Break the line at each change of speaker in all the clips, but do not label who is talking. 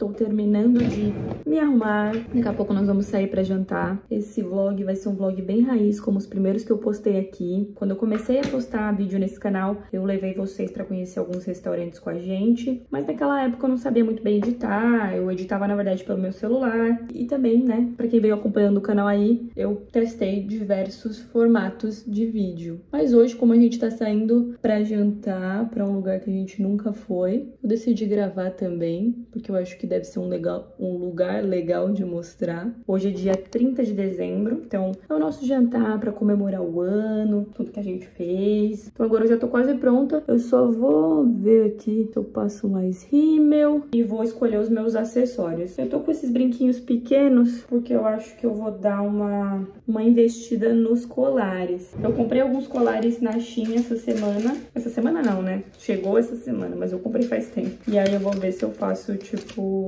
Estou terminando de me arrumar. Daqui a pouco nós vamos sair pra jantar. Esse vlog vai ser um vlog bem raiz, como os primeiros que eu postei aqui. Quando eu comecei a postar vídeo nesse canal, eu levei vocês pra conhecer alguns restaurantes com a gente. Mas naquela época eu não sabia muito bem editar, eu editava na verdade pelo meu celular. E também, né, pra quem veio acompanhando o canal aí, eu testei diversos formatos de vídeo. Mas hoje, como a gente tá saindo pra jantar, pra um lugar que a gente nunca foi, eu decidi gravar também, porque eu acho que deve ser um, legal, um lugar legal de mostrar. Hoje é dia 30 de dezembro, então é o nosso jantar para comemorar o ano, tudo que a gente fez. Então agora eu já tô quase pronta, eu só vou ver aqui se eu passo mais rímel e vou escolher os meus acessórios. Eu tô com esses brinquinhos pequenos, porque eu acho que eu vou dar uma, uma investida nos colares. Eu comprei alguns colares na China essa semana. Essa semana não, né? Chegou essa semana, mas eu comprei faz tempo. E aí eu vou ver se eu faço, tipo,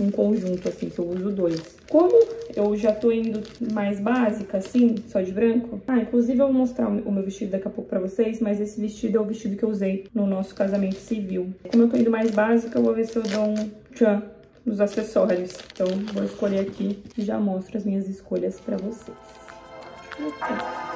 um conjunto, assim, se eu uso dois. Como eu já tô indo mais básica, assim, só de branco. Ah, inclusive eu vou mostrar o meu vestido daqui a pouco pra vocês, mas esse vestido é o vestido que eu usei no nosso casamento civil. Como eu tô indo mais básica, eu vou ver se eu dou um tchan nos acessórios. Então, vou escolher aqui e já mostro as minhas escolhas pra vocês. Okay.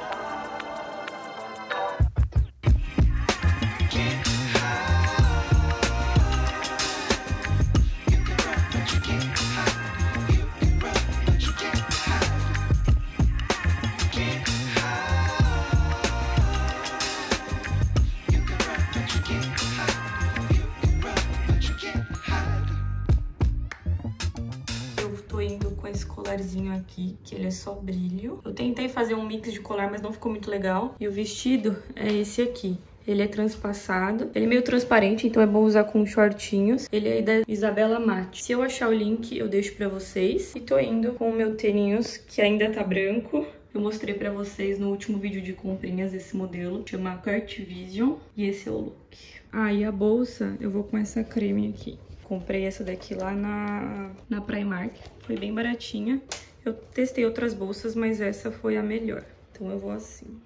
Colarzinho aqui, que ele é só brilho. Eu tentei fazer um mix de colar, mas não ficou muito legal. E o vestido é esse aqui. Ele é transpassado, ele é meio transparente, então é bom usar com shortinhos. Ele é da Isabela Mate. Se eu achar o link, eu deixo pra vocês. E tô indo com o meu tênis, que ainda tá branco. Eu mostrei pra vocês no último vídeo de comprinhas esse modelo, chama Kurt Vision, e esse é o look. Ah, e a bolsa, eu vou com essa creme aqui. Comprei essa daqui lá na, na Primark. Foi bem baratinha. Eu testei outras bolsas, mas essa foi a melhor. Então eu vou assim.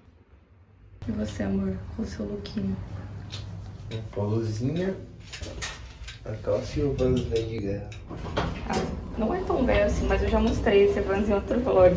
E você, amor? Qual o seu lookinho?
Um polozinha, a calça e o Vans de guerra.
Ah, não é tão velho assim, mas eu já mostrei esse Vans em outro vlog.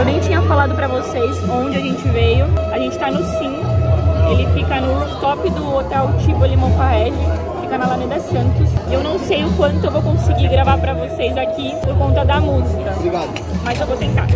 Eu nem tinha falado pra vocês onde a gente veio. A gente tá no Sim, ele fica no rooftop do Hotel Tivoli Monfarrege, fica na Alameda Santos. Eu não sei o quanto eu vou conseguir gravar pra vocês aqui por conta da música.
Obrigado.
Mas eu vou tentar.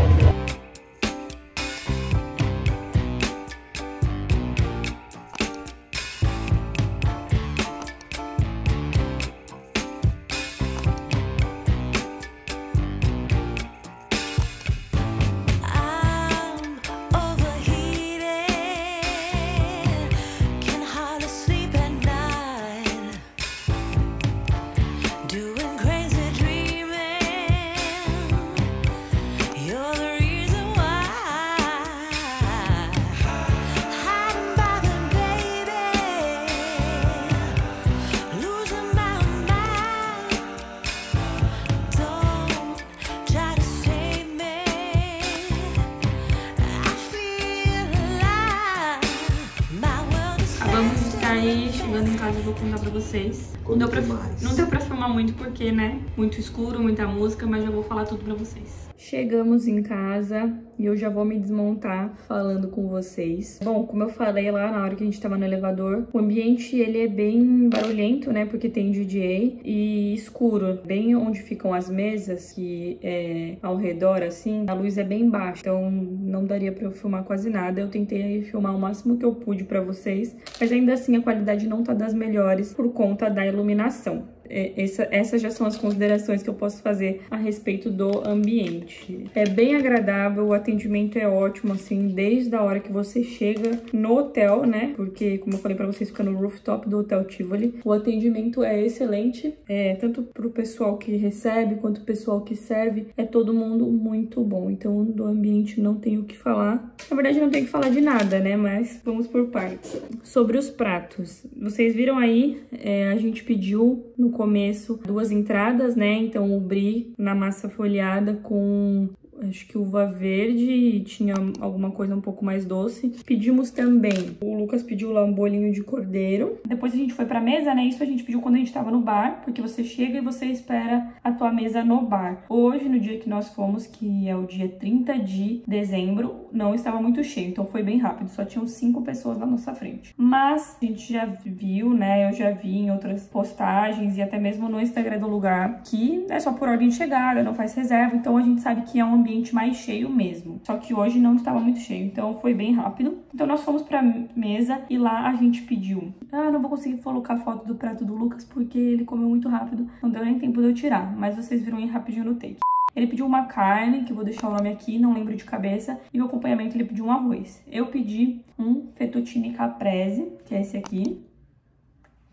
Chegando em casa eu vou contar pra vocês. não deu pra, não deu pra filmar muito porque, né? Muito escuro, muita música, mas já vou falar tudo pra vocês. Chegamos em casa e eu já vou me desmontar falando com vocês. Bom, como eu falei lá na hora que a gente tava no elevador, o ambiente ele é bem barulhento, né? Porque tem DJ e escuro. Bem onde ficam as mesas, que é ao redor, assim, a luz é bem baixa. Então não daria pra eu filmar quase nada. Eu tentei filmar o máximo que eu pude pra vocês, mas ainda assim a qualidade não tá das melhores por conta da iluminação. é, essa, essas já são as considerações que eu posso fazer a respeito do ambiente. É bem agradável, o atendimento é ótimo, assim, desde a hora que você chega no hotel, né? Porque, como eu falei pra vocês, fica no rooftop do Hotel Tivoli. O atendimento é excelente, é, tanto pro pessoal que recebe quanto pro pessoal que serve, é todo mundo muito bom. Então, do ambiente não tenho o que falar. Na verdade, não tenho que falar de nada, né? Mas vamos por partes. Sobre os pratos. Vocês viram aí, é, a gente pediu no começo duas entradas, né? Então, o brie na massa folhada com acho que uva verde e tinha alguma coisa um pouco mais doce. Pedimos também, o Lucas pediu lá um bolinho de cordeiro. Depois a gente foi pra mesa, né? Isso a gente pediu quando a gente tava no bar, porque você chega e você espera a tua mesa no bar. Hoje, no dia que nós fomos, que é o dia 30 de dezembro, não estava muito cheio, então foi bem rápido, só tinham cinco pessoas na nossa frente. Mas a gente já viu, né? Eu já vi em outras postagens e até mesmo no Instagram do lugar que é só por ordem de chegada, não faz reserva, então a gente sabe que é um ambiente mais cheio mesmo. Só que hoje não estava muito cheio, então foi bem rápido. Então nós fomos pra mesa e lá a gente pediu. Ah, não vou conseguir colocar foto do prato do Lucas porque ele comeu muito rápido, não deu nem tempo de eu tirar, mas vocês viram aí rapidinho no take. Ele pediu uma carne, que eu vou deixar o nome aqui, não lembro de cabeça, e no acompanhamento ele pediu um arroz. Eu pedi um fettuccine caprese, que é esse aqui,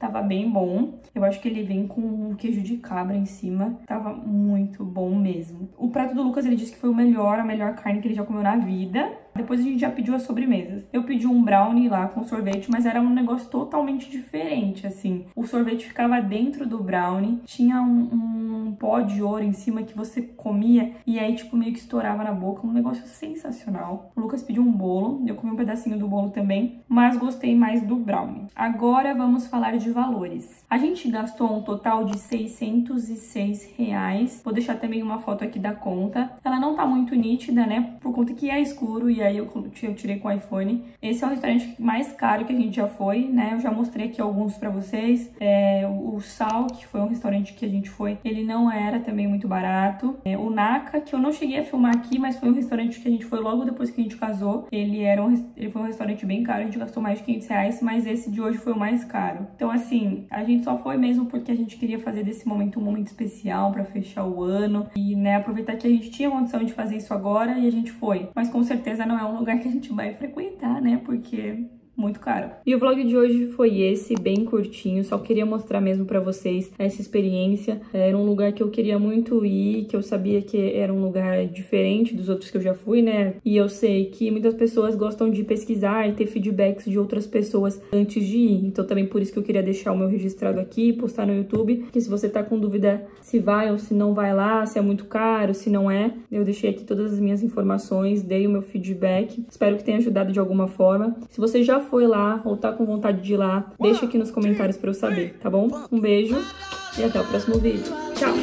Tava bem bom. Eu acho que ele vem com um queijo de cabra em cima. Tava muito bom mesmo. O prato do Lucas, ele disse que foi o melhor, a melhor carne que ele já comeu na vida. Depois a gente já pediu as sobremesas. Eu pedi um brownie lá com sorvete, mas era um negócio totalmente diferente, assim. O sorvete ficava dentro do brownie, tinha um, um pó de ouro em cima que você comia e aí, tipo, meio que estourava na boca. Um negócio sensacional. O Lucas pediu um bolo, eu comi um pedacinho do bolo também, mas gostei mais do brownie. Agora vamos falar de valores. A gente gastou um total de 606 reais. Vou deixar também uma foto aqui da conta. Ela não tá muito nítida, né? Por conta que é escuro e aí eu, eu tirei com o iPhone. Esse é o restaurante mais caro que a gente já foi, né? Eu já mostrei aqui alguns pra vocês. É, o Sal, que foi um restaurante que a gente foi, ele era também muito barato. É, o Naka, que eu não cheguei a filmar aqui, mas foi um restaurante que a gente foi logo depois que a gente casou. Ele, era um, ele foi um restaurante bem caro, a gente gastou mais de 500 reais, mas esse de hoje foi o mais caro. Então, assim, a gente só foi mesmo porque a gente queria fazer desse momento um momento especial para fechar o ano e, né, aproveitar que a gente tinha condição de fazer isso agora e a gente foi. Mas com certeza não é um lugar que a gente vai frequentar, né? Porque muito caro. E o vlog de hoje foi esse, bem curtinho, só queria mostrar mesmo pra vocês essa experiência. Era um lugar que eu queria muito ir, que eu sabia que era um lugar diferente dos outros que eu já fui, né? E eu sei que muitas pessoas gostam de pesquisar e ter feedbacks de outras pessoas antes de ir. Então também por isso que eu queria deixar o meu registrado aqui, postar no YouTube, que se você tá com dúvida se vai ou se não vai lá, se é muito caro, se não é, eu deixei aqui todas as minhas informações, dei o meu feedback. Espero que tenha ajudado de alguma forma. Se você já foi lá ou tá com vontade de ir lá, deixa aqui nos comentários pra eu saber, tá bom? Um beijo e até o próximo vídeo. Tchau!